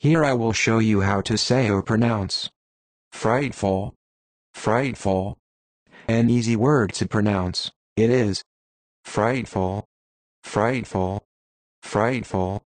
Here I will show you how to say or pronounce. Frightful. Frightful. An easy word to pronounce. It is. Frightful. Frightful. Frightful.